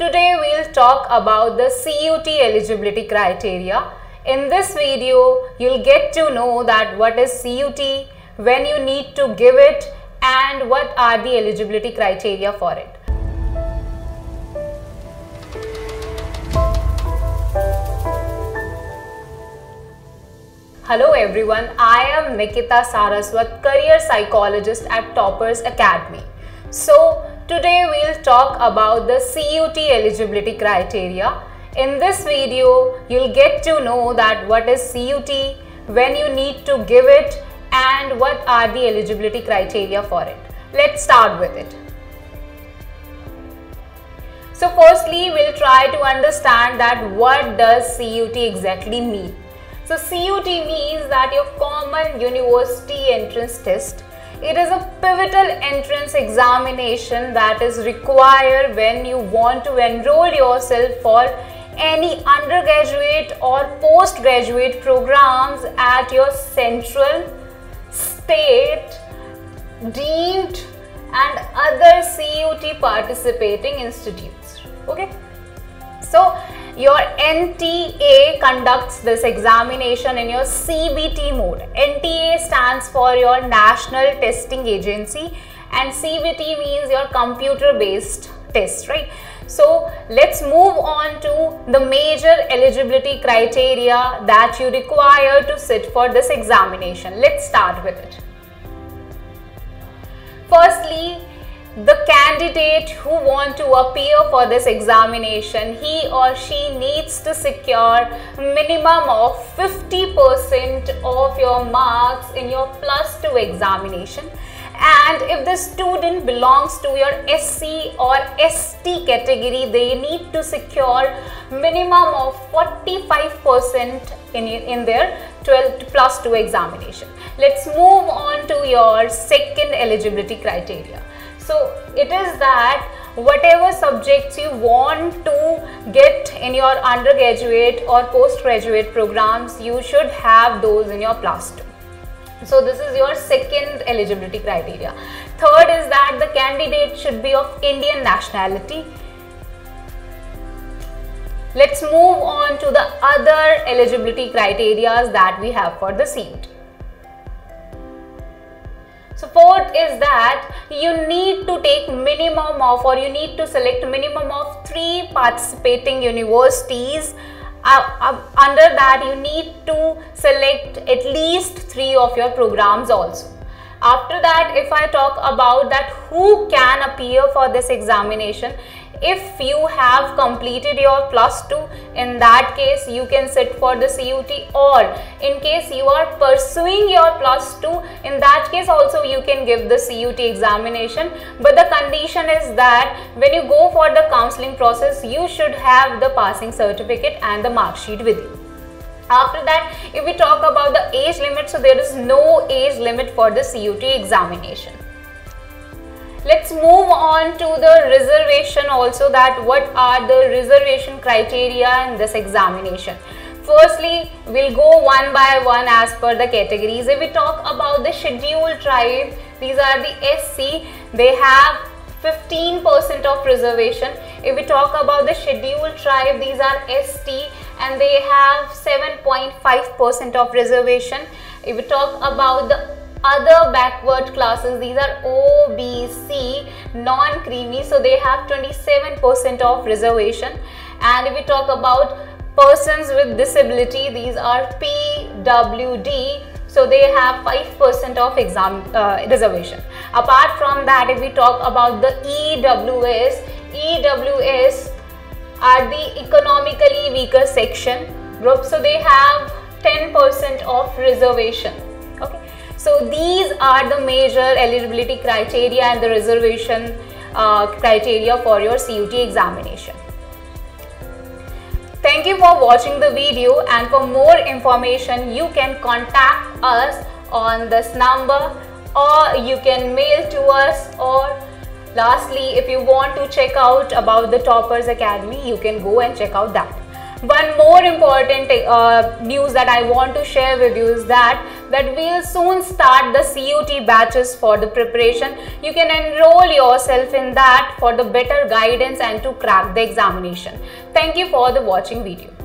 Today we'll talk about the CUET eligibility criteria. In this video, you'll get to know that what is CUET, when you need to give it and what are the eligibility criteria for it. Hello everyone, I am Nikita Saraswat, career psychologist at Toppers Academy. So today we'll talk about the CUET eligibility criteria. In this video, you'll get to know that what is CUET, when you need to give it and what are the eligibility criteria for it. Let's start with it. So firstly, we'll try to understand that what does CUET exactly mean. So CUT means that your common university entrance test. It is a pivotal entrance examination that is required when you want to enroll yourself for any undergraduate or postgraduate programs at your central, state, deemed and other CUET participating institutes. Okay. So your NTA conducts this examination in your CBT mode. NTA stands for your National Testing Agency and CBT means your computer based test, right? So let's move on to the major eligibility criteria that you require to sit for this examination. Let's start with it. Firstly, the candidate who want to appear for this examination he or she needs to secure minimum of 50% of your marks in your plus 2 examination and if the student belongs to your SC or ST category they need to secure minimum of 45% in, in their 12 plus 2 examination. Let's move on to your second eligibility criteria. So it is that whatever subjects you want to get in your undergraduate or postgraduate programs, you should have those in your plus two. So this is your second eligibility criteria. Third is that the candidate should be of Indian nationality. Let's move on to the other eligibility criteria that we have for the CUET. So fourth is that you need to take minimum of or you need to select minimum of three participating universities. Uh, uh, under that you need to select at least three of your programs also. After that if i talk about that who can appear for this examination if you have completed your plus 2 in that case you can sit for the CUET or in case you are pursuing your plus 2 in that case also you can give the CUET examination. But the condition is that when you go for the counseling process you should have the passing certificate and the mark sheet with you. After that if we talk about the age limit so there is no age limit for the CUET examination let's move on to the reservation also that what are the reservation criteria in this examination? Firstly we'll go one by one as per the categories. If we talk about the scheduled tribe these are the sc they have 15% of reservation. If we talk about the scheduled tribe these are st and they have 7.5% of reservation. If we talk about the other backward classes. These are OBC non-creamy. So they have 27% of reservation. And if we talk about persons with disability these are PWD so they have 5% of exam uh, reservation. Apart from that if we talk about the EWS EWS are the economically weaker section group. So they have 10% of reservation so these are the major eligibility criteria and the reservation uh, criteria for your CUET examination. Thank you for watching the video and for more information you can contact us on this number or you can mail to us or lastly if you want to check out about the Toppers Academy you can go and check out that. One more important uh, news that I want to share with you is that that we'll soon start the CUET batches for the preparation. You can enroll yourself in that for the better guidance and to crack the examination. Thank you for the watching video.